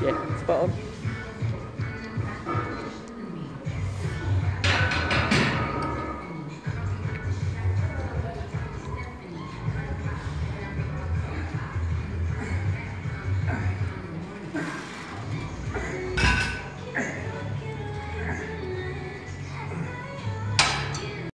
yeah, spot on.